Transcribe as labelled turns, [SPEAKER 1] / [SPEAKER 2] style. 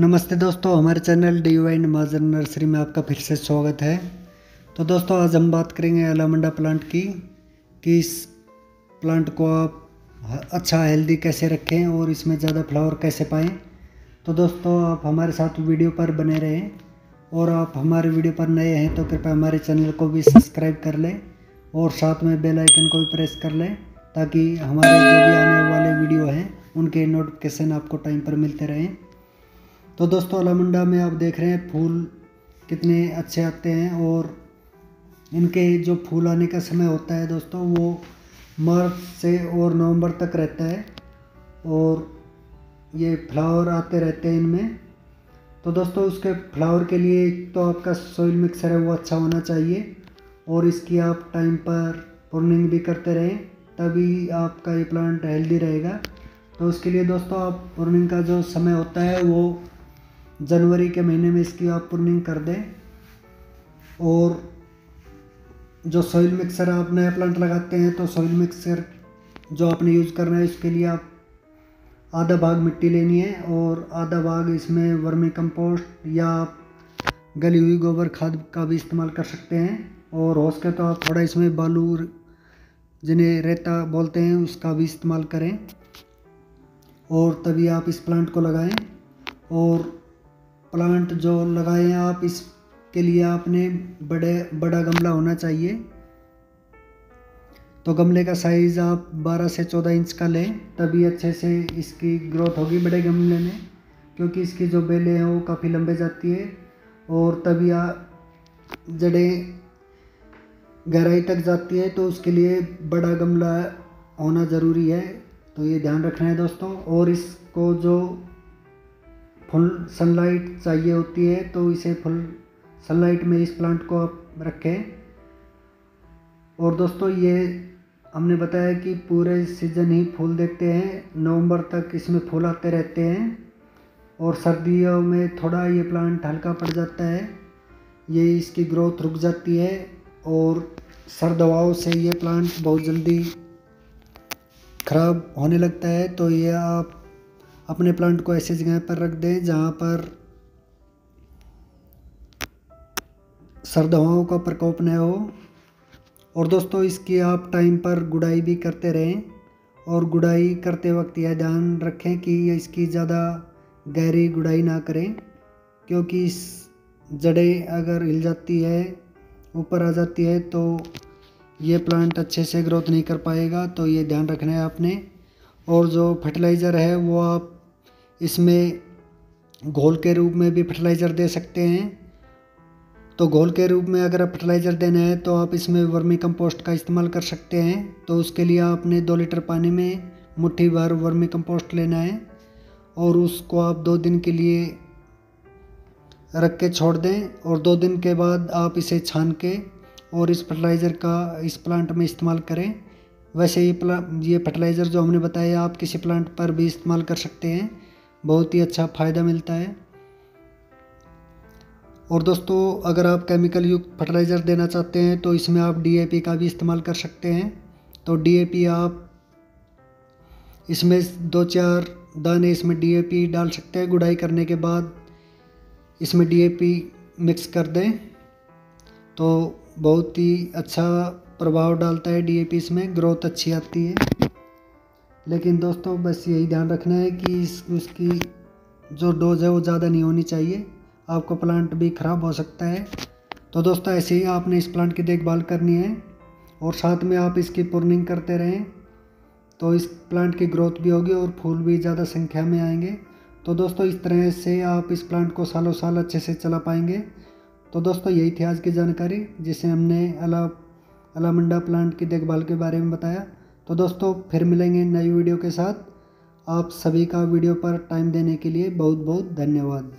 [SPEAKER 1] नमस्ते दोस्तों, हमारे चैनल डी वाई नमाजर नर्सरी में आपका फिर से स्वागत है। तो दोस्तों, आज हम बात करेंगे अलामंडा प्लांट की, कि इस प्लांट को आप अच्छा हेल्दी कैसे रखें और इसमें ज़्यादा फ्लावर कैसे पाएँ। तो दोस्तों, आप हमारे साथ वीडियो पर बने रहें और आप हमारे वीडियो पर नए हैं तो कृपया हमारे चैनल को भी सब्सक्राइब कर लें और साथ में बेल आइकन को भी प्रेस कर लें, ताकि हमारे जो भी आने वाले वीडियो हैं, उनके नोटिफिकेशन आपको टाइम पर मिलते रहें। तो दोस्तों, अलामुंडा में आप देख रहे हैं फूल कितने अच्छे आते हैं और इनके जो फूल आने का समय होता है दोस्तों, वो मार्च से और नवंबर तक रहता है और ये फ्लावर आते रहते हैं इनमें। तो दोस्तों, उसके फ्लावर के लिए एक तो आपका सोइल मिक्सर है, वो अच्छा होना चाहिए और इसकी आप टाइम पर पुर्निंग भी करते रहें, तभी आपका ये प्लांट हेल्दी रहेगा। तो उसके लिए दोस्तों, आप पुर्निंग का जो समय होता है, वो जनवरी के महीने में इसकी आप पुर्निंग कर दें। और जो सॉइल मिक्सर आप नया प्लांट लगाते हैं तो सॉइल मिक्सर जो आपने यूज़ करना है, इसके लिए आप आधा भाग मिट्टी लेनी है और आधा भाग इसमें वर्मी कंपोस्ट या आप गली हुई गोबर खाद का भी इस्तेमाल कर सकते हैं। और हो सके तो आप थोड़ा इसमें बालू जिन्हें रेता बोलते हैं, उसका भी इस्तेमाल करें। और तभी आप इस प्लांट को लगाएँ। और प्लांट जो लगाए आप, इसके लिए आपने बड़े, बड़ा गमला होना चाहिए। तो गमले का साइज़ आप 12 से 14 इंच का लें, तभी अच्छे से इसकी ग्रोथ होगी बड़े गमले में, क्योंकि इसकी जो बेलें हैं वो काफ़ी लंबे जाती है, और तभी जड़ें गहराई तक जाती है तो उसके लिए बड़ा गमला होना ज़रूरी है। तो ये ध्यान रखना है दोस्तों, और इसको जो फुल सनलाइट चाहिए होती है तो इसे फुल सनलाइट में इस प्लांट को आप रखें। और दोस्तों, ये हमने बताया कि पूरे सीज़न ही फूल देते हैं, नवंबर तक इसमें फूल आते रहते हैं, और सर्दियों में थोड़ा ये प्लांट हल्का पड़ जाता है, ये इसकी ग्रोथ रुक जाती है, और सर्द हवाओं से ये प्लांट बहुत जल्दी ख़राब होने लगता है। तो ये आप अपने प्लांट को ऐसी जगह पर रख दें जहाँ पर सर्द हवाओं का प्रकोप न हो। और दोस्तों, इसकी आप टाइम पर गुड़ाई भी करते रहें और गुड़ाई करते वक्त यह ध्यान रखें कि इसकी ज़्यादा गहरी गुड़ाई ना करें, क्योंकि इस जड़ें अगर हिल जाती है, ऊपर आ जाती है तो ये प्लांट अच्छे से ग्रोथ नहीं कर पाएगा। तो ये ध्यान रखना है आपने। और जो फर्टिलाइज़र है, वो आप इसमें घोल के रूप में भी फर्टिलाइज़र दे सकते हैं। तो घोल के रूप में अगर आप फर्टिलाइज़र देना है तो आप इसमें वर्मी कंपोस्ट का इस्तेमाल कर सकते हैं। तो उसके लिए आपने दो लीटर पानी में मुट्ठी भर वर्मी कंपोस्ट लेना है और उसको आप दो दिन के लिए रख के छोड़ दें और दो दिन के बाद आप इसे छान के और इस फर्टिलाइज़र का, इस प्लांट में इस्तेमाल करें। वैसे ये प्ला ये फर्टिलाइज़र जो हमने बताया, आप किसी प्लांट पर भी इस्तेमाल कर सकते हैं। बहुत ही अच्छा फ़ायदा मिलता है। और दोस्तों, अगर आप केमिकल युक्त फर्टिलाइज़र देना चाहते हैं तो इसमें आप डीएपी का भी इस्तेमाल कर सकते हैं। तो डीएपी आप इसमें दो चार दाने इसमें डीएपी डाल सकते हैं। गुड़ाई करने के बाद इसमें डीएपी मिक्स कर दें। तो बहुत ही अच्छा प्रभाव डालता है डीएपी इसमें। ग्रोथ अच्छी आती है। लेकिन दोस्तों, बस यही ध्यान रखना है कि इस, उसकी जो डोज़ है वो ज़्यादा नहीं होनी चाहिए। आपको प्लांट भी ख़राब हो सकता है। तो दोस्तों, ऐसे ही आपने इस प्लांट की देखभाल करनी है और साथ में आप इसकी पुर्निंग करते रहें। तो इस प्लांट की ग्रोथ भी होगी और फूल भी ज़्यादा संख्या में आएँगे। तो दोस्तों, इस तरह से आप इस प्लांट को सालों साल अच्छे से चला पाएँगे। तो दोस्तों, यही थी आज की जानकारी, जिसे हमने अला, अलामंडा प्लांट की देखभाल के बारे में बताया। तो दोस्तों, फिर मिलेंगे नई वीडियो के साथ। आप सभी का वीडियो पर टाइम देने के लिए बहुत बहुत धन्यवाद।